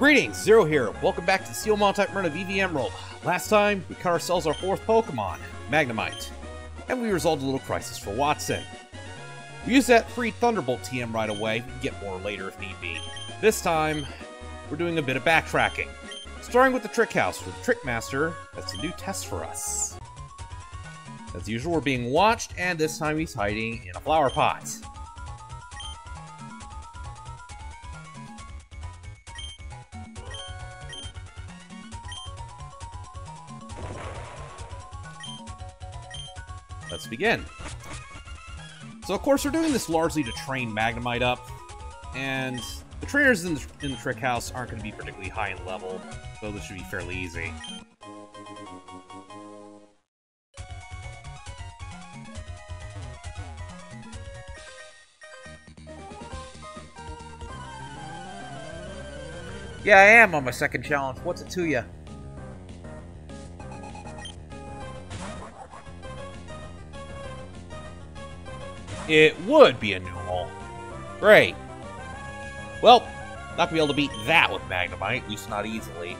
Greetings, Zero here. Welcome back to the Steel Type run of Eevee Emerald. Last time, we caught ourselves our fourth Pokemon, Magnemite, and we resolved a little crisis for Wattson. We used that free Thunderbolt TM right away, we get more later if need be. This time, we're doing a bit of backtracking. Starting with the Trick House, the Trick Master has a new test for us. As usual, we're being watched, and this time he's hiding in a flower pot. Begin. So, of course, we're doing this largely to train Magnemite up, and the trainers in the, in the Trick House aren't going to be particularly high in level, so this should be fairly easy. Yeah, I am on my second challenge. What's it to you? It would be a new hole. Great. Well, not be able to beat that with Magnemite, at least not easily.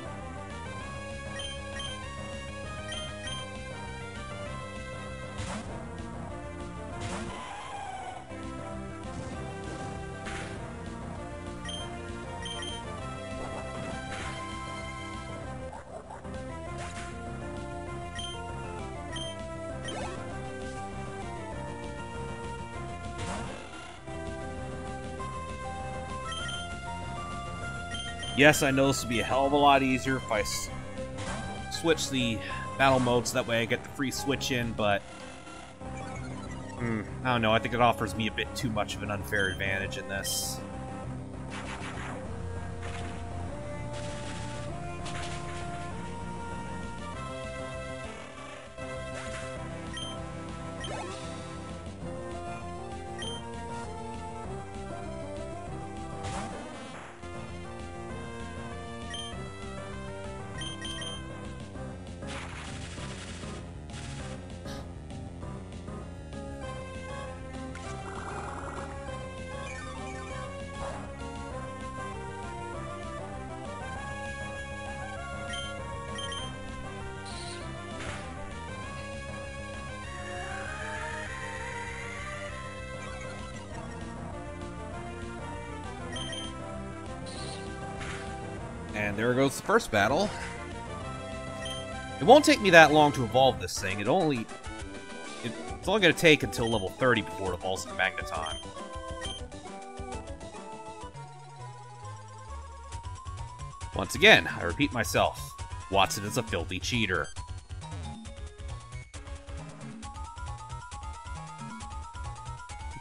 Yes, I know this would be a hell of a lot easier if I switch the battle modes, that way I get the free switch in, but... Mm, I don't know, I think it offers me a bit too much of an unfair advantage in this. And there goes the first battle. It won't take me that long to evolve this thing. It only... It, it's only going to take until level 30 before it evolves into Magneton. Once again, I repeat myself. Wattson is a filthy cheater.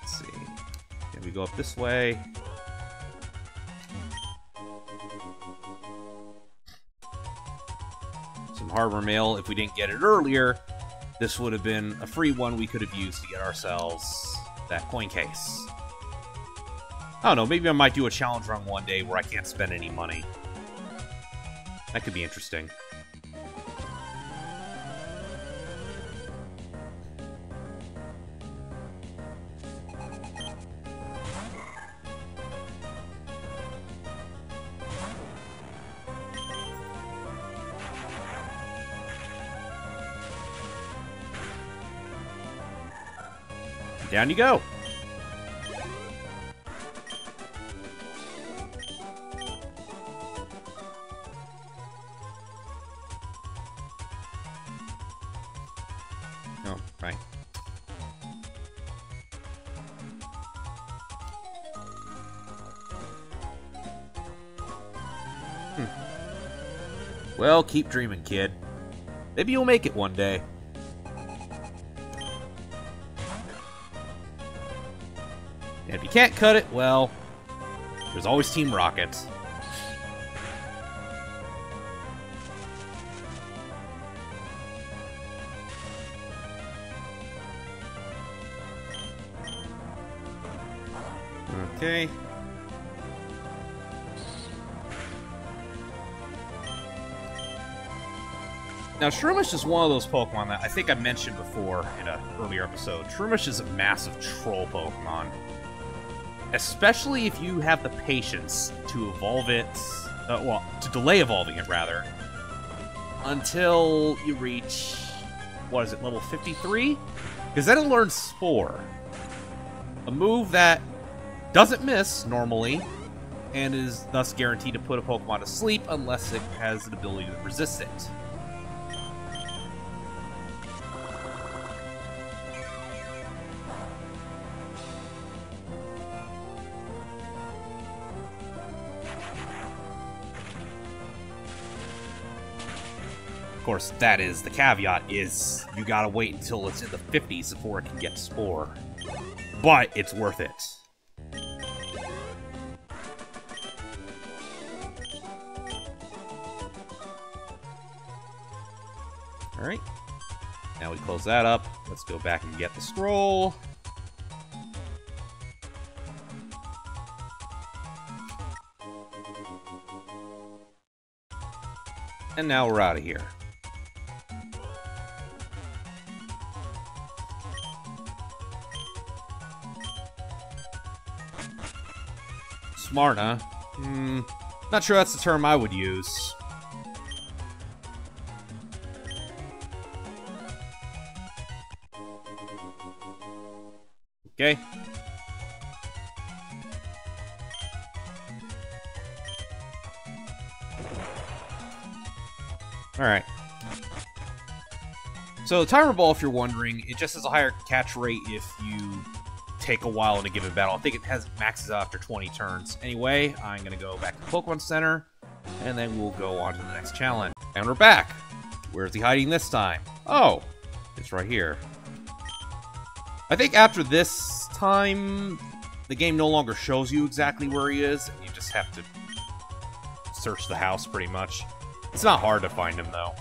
Let's see. Can we go up this way? Harbor mail. If we didn't get it earlier, this would have been a free one we could have used to get ourselves that coin case. I don't know, maybe I might do a challenge run one day where I can't spend any money. That could be interesting. Down you go. Oh, right. Hmm. Well, keep dreaming, kid. Maybe you'll make it one day. And if you can't cut it, well, there's always Team Rocket. Okay. Now, Shroomish is one of those Pokemon that I think I mentioned before in an earlier episode. Shroomish is a massive troll Pokemon. Especially if you have the patience to evolve it uh, well, to delay evolving it rather, until you reach, what is it, level 53? Because then it learns Spore. A move that doesn't miss normally, and is thus guaranteed to put a Pokemon to sleep unless it has an ability to resist it. Course, that is the caveat is you gotta wait until it's in the 50s before it can get Spore. But it's worth it. Alright. Now we close that up. Let's go back and get the scroll. And now we're out of here. Smart, huh? Hmm, not sure that's the term I would use. Okay. Alright. So, Timer Ball, if you're wondering, it just has a higher catch rate if you take a while in a given battle. I think it has maxes out after 20 turns. Anyway, I'm going to go back to Pokemon Center, and then we'll go on to the next challenge. And we're back! Where's he hiding this time? Oh, it's right here. I think after this time, the game no longer shows you exactly where he is, and you just have to search the house pretty much. It's not hard to find him, though.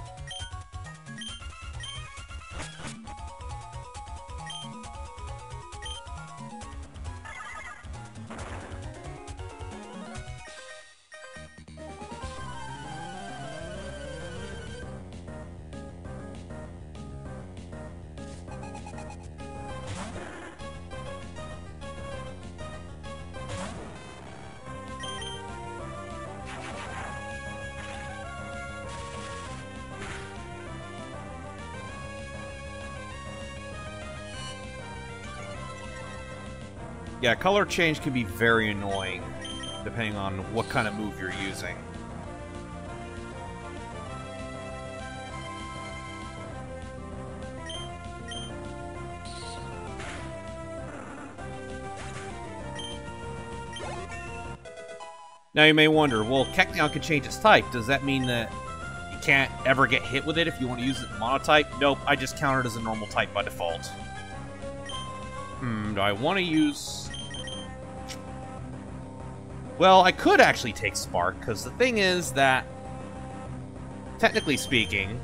Yeah, color change can be very annoying, depending on what kind of move you're using. Now you may wonder, well, Kecleon can change its type. Does that mean that you can't ever get hit with it if you want to use it in monotype? Nope, I just count it as a normal type by default. Hmm, do I want to use... Well, I could actually take Spark, because the thing is that, technically speaking,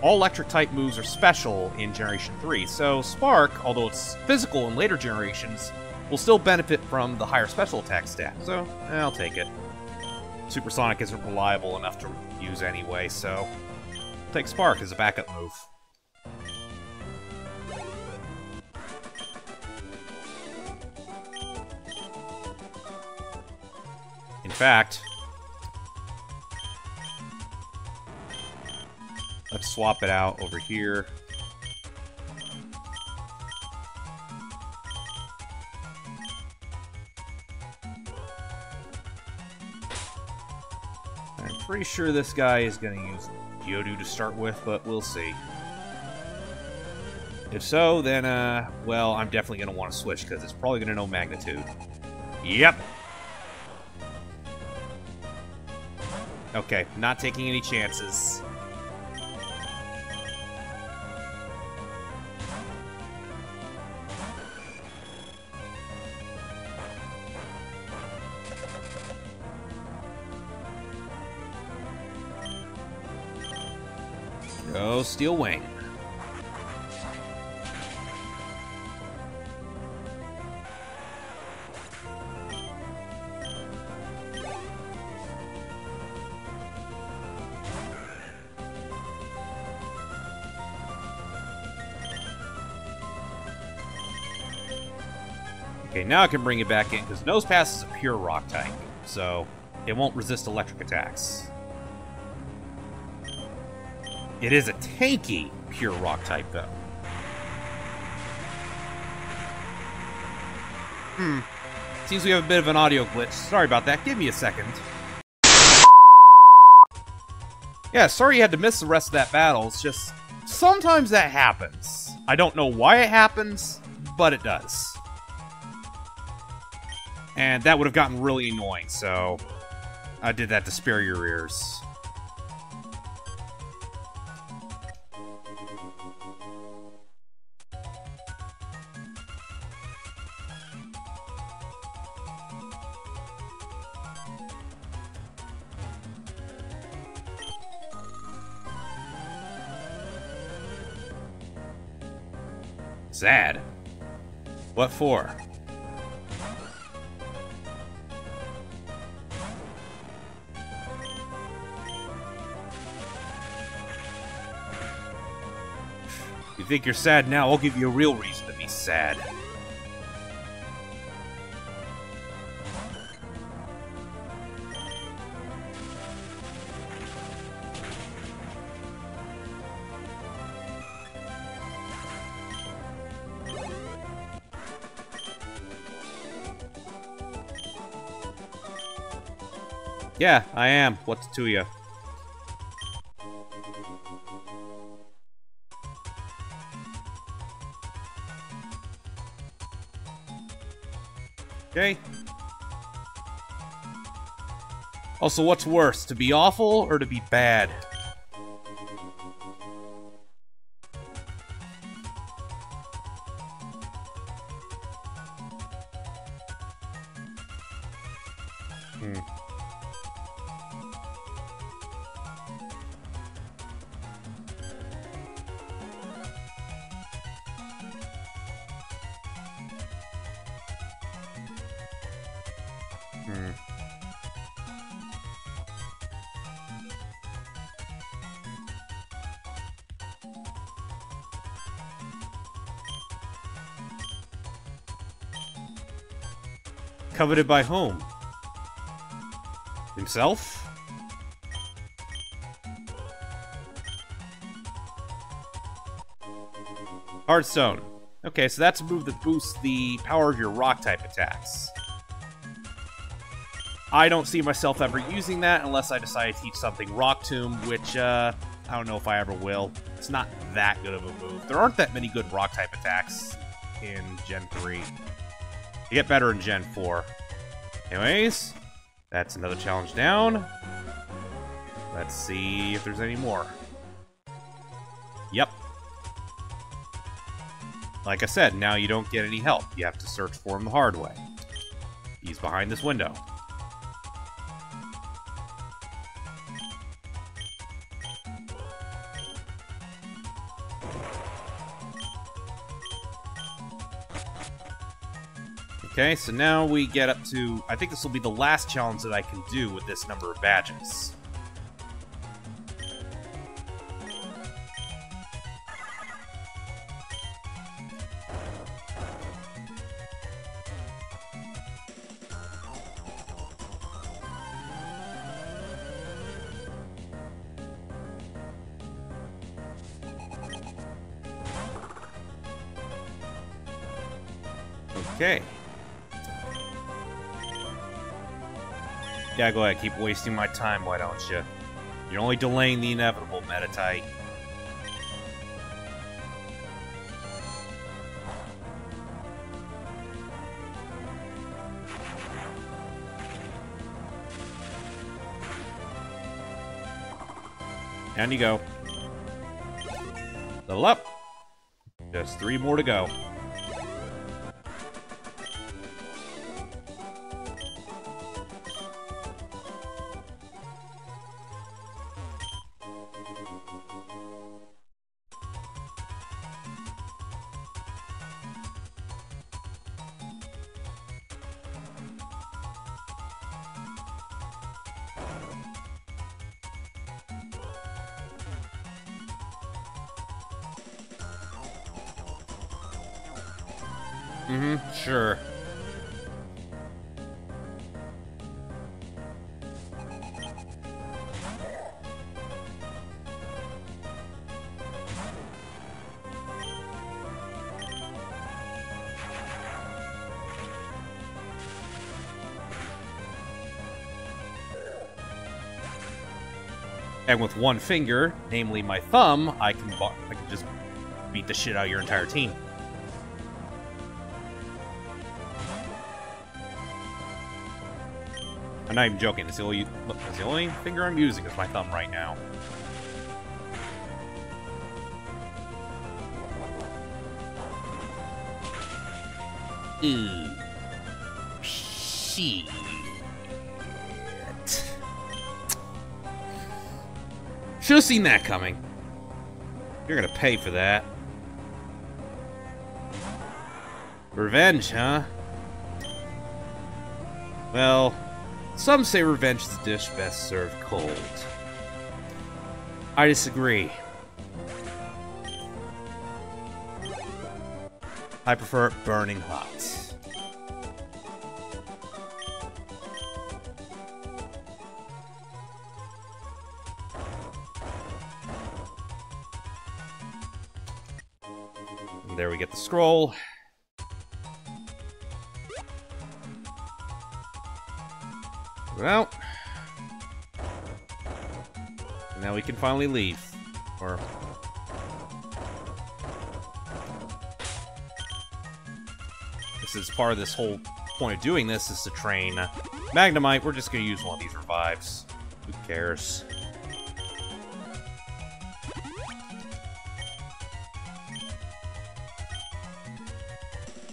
all electric-type moves are special in Generation 3, so Spark, although it's physical in later generations, will still benefit from the higher special attack stat, so eh, I'll take it. Supersonic isn't reliable enough to use anyway, so I'll take Spark as a backup move. Fact, let's swap it out over here. I'm pretty sure this guy is going to use Geodude to start with, but we'll see. If so, then, uh, well, I'm definitely going to want to switch, because it's probably going to know Magnitude. Yep, Okay, not taking any chances. Go Steel Wing. Okay, now I can bring it back in, because Nosepass is a pure rock type, so It won't resist electric attacks. It is a tanky pure rock type, though. Hmm. Seems we have a bit of an audio glitch. Sorry about that. Give me a second. Yeah, sorry you had to miss the rest of that battle. It's just sometimes that happens. I don't know why it happens, but it does. And that would have gotten really annoying, so I did that to spare your ears. Sad. What for? You think you're sad now, I'll give you a real reason to be sad. Yeah, I am. What's to you? Okay. Also, what's worse, to be awful or to be bad? Hmm. Coveted by whom? Himself? Hard Stone. Okay, so that's a move that boosts the power of your rock type attacks. I don't see myself ever using that unless I decide to teach something Rock Tomb, which uh, I don't know if I ever will. It's not that good of a move. There aren't that many good rock type attacks in Gen 3. You get better in Gen 4. Anyways, that's another challenge down. Let's see if there's any more. Yep. Like I said, now you don't get any help. You have to search for him the hard way. He's behind this window. Okay, so now we get up to... I think this will be the last challenge that I can do with this number of badges. Okay. Yeah, go ahead. Keep wasting my time, why don't you? You're only delaying the inevitable, Meditite. Down you go. Level up. Just three more to go. Mm-hmm, sure. And with one finger, namely my thumb, I can, I can just beat the shit out of your entire team. I'm not even joking. It's the only, it's the only finger I'm using is my thumb right now. Ooh. Shit. Should have seen that coming. You're gonna pay for that. Revenge, huh? Well, some say revenge is a dish best served cold. I disagree. I prefer burning hot. There we get the scroll. Well. Now we can finally leave. Or... This is part of this whole point of doing this is to train Magnemite. We're just to use one of these revives. Who cares?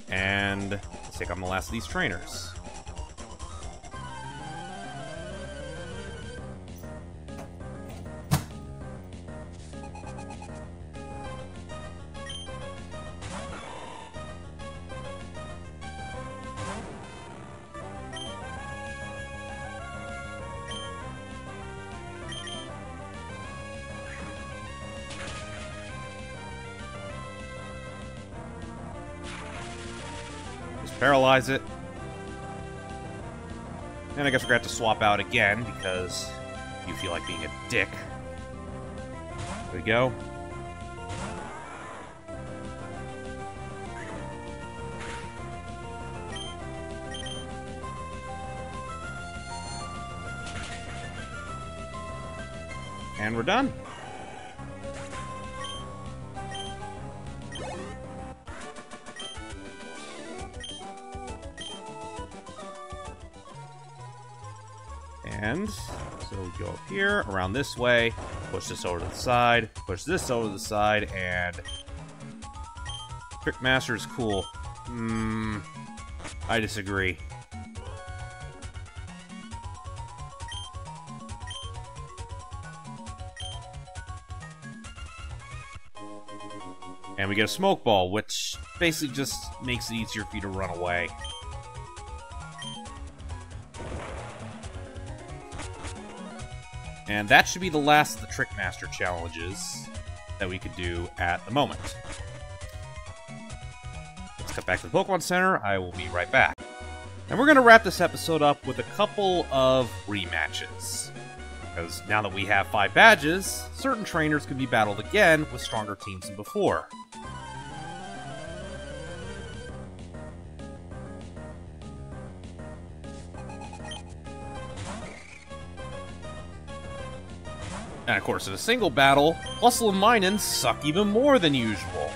And let's take on the last of these trainers. Paralyze it. And I guess we're gonna have to swap out again because you feel like being a dick. There we go. And we're done. So we go up here, around this way, push this over to the side, push this over to the side, and Trickmaster is cool. Hmm, I disagree. And we get a smoke ball, which basically just makes it easier for you to run away. And that should be the last of the Trickmaster challenges that we could do at the moment. Let's cut back to the Pokemon Center. I will be right back. And we're going to wrap this episode up with a couple of rematches. Because now that we have five badges, certain trainers can be battled again with stronger teams than before. And of course, in a single battle, Plusle and Minun suck even more than usual.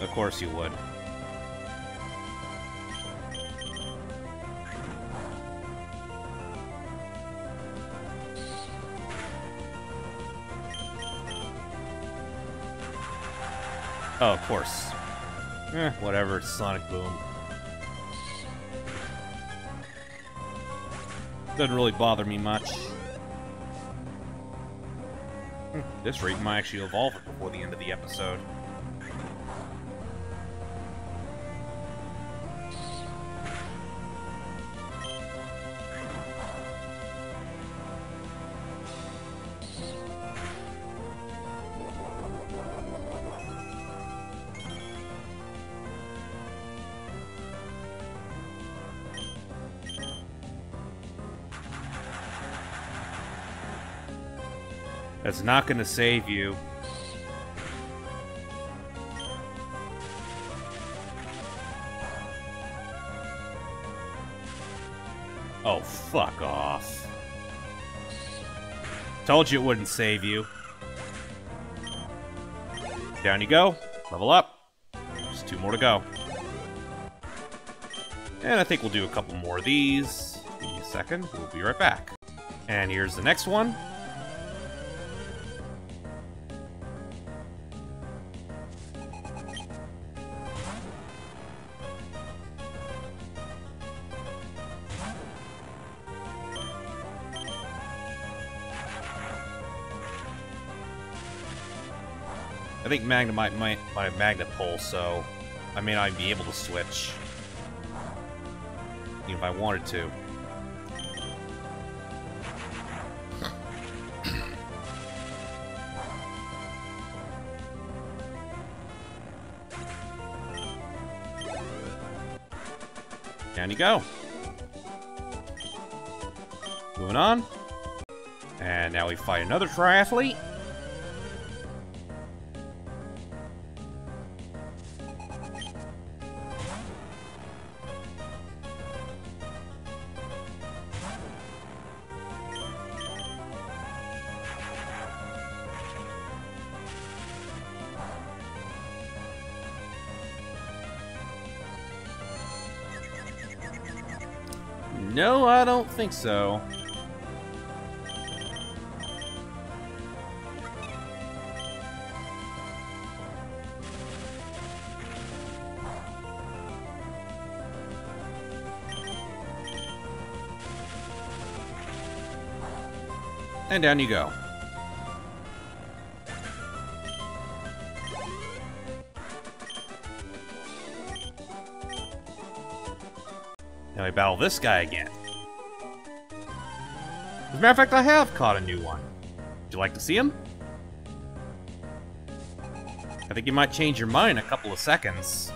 Of course you would. Oh, of course. Eh, whatever, Sonic Boom. Doesn't really bother me much. Hmm, this rate might actually evolve it before the end of the episode. That's not going to save you. Oh, fuck off. Told you it wouldn't save you. Down you go. Level up. Just two more to go. And I think we'll do a couple more of these. Give me a second. We'll be right back. And here's the next one. Think Magnemite might, my magnet pull, so I may not be able to switch. Even if I wanted to. Down you go. Moving on. And now we fight another triathlete. No, I don't think so. And down you go. Now we battle this guy again. As a matter of fact, I have caught a new one. Would you like to see him? I think you might change your mind in a couple of seconds.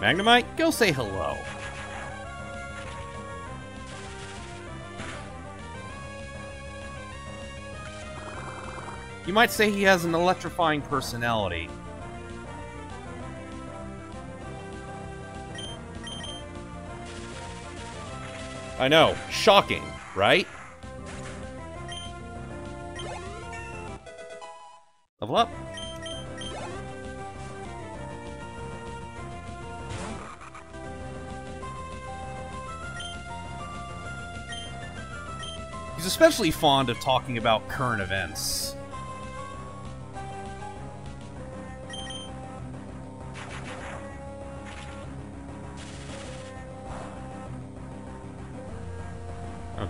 Magnemite, go say hello. You might say he has an electrifying personality. I know. Shocking, right? Level up. He's especially fond of talking about current events.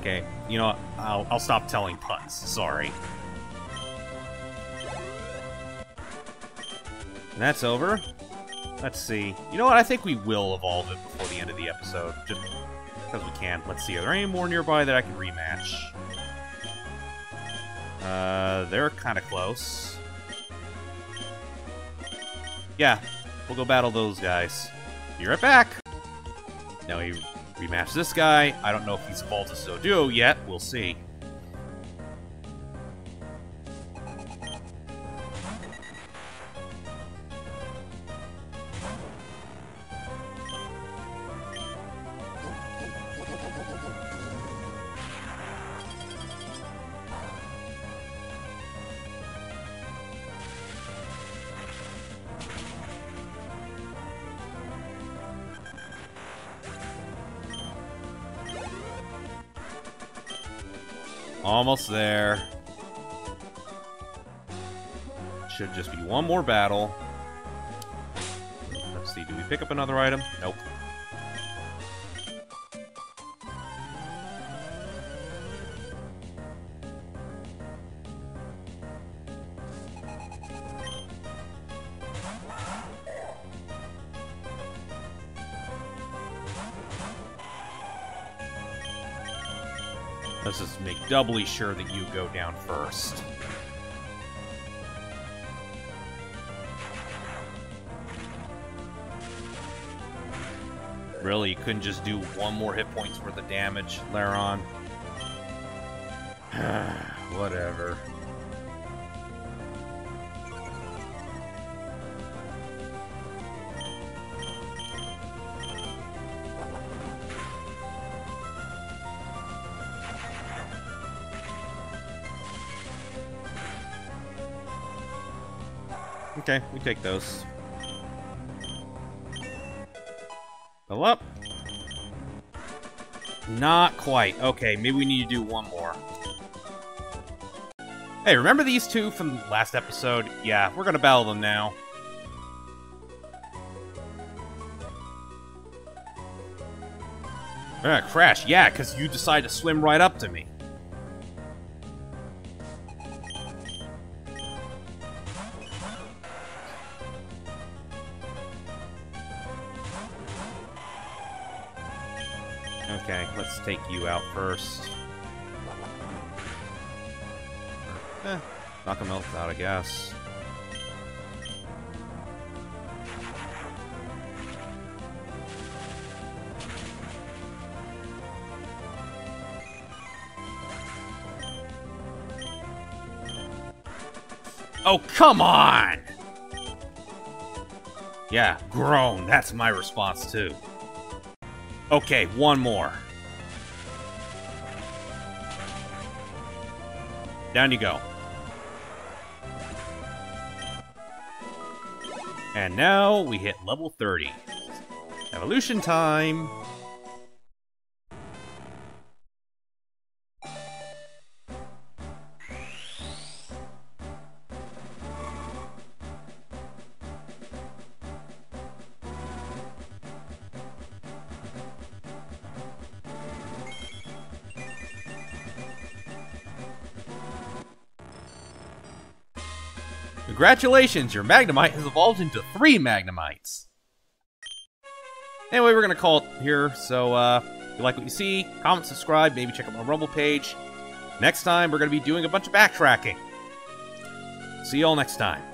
Okay, you know what? I'll, I'll stop telling puns. Sorry. And that's over. Let's see. You know what? I think we will evolve it before the end of the episode. Just because we can. Let's see. Are there any more nearby that I can rematch? Uh, they're kind of close. Yeah, we'll go battle those guys. Be right back! Now we rematch this guy. I don't know if he's evolved to Doduo yet. We'll see. Almost there. Should just be one more battle. Let's see, do we pick up another item? Nope. Doubly sure that you go down first. Really, you couldn't just do one more hit points worth of damage, Lairon? Whatever. Okay, we take those. Fill up. Not quite. Okay, maybe we need to do one more. Hey, remember these two from last episode? Yeah, we're gonna battle them now. Ah, Crash, yeah, because you decide to swim right up to me. Take you out first. Eh, knock him out, I guess. Oh, come on! Yeah, groan. That's my response, too. Okay, one more. Down you go. And now we hit level 30. Evolution time! Congratulations, your Magnemite has evolved into three Magnemites. Anyway, we're going to call it here, so uh, if you like what you see, comment, subscribe, maybe check out my Rumble page. Next time, we're going to be doing a bunch of backtracking. See you all next time.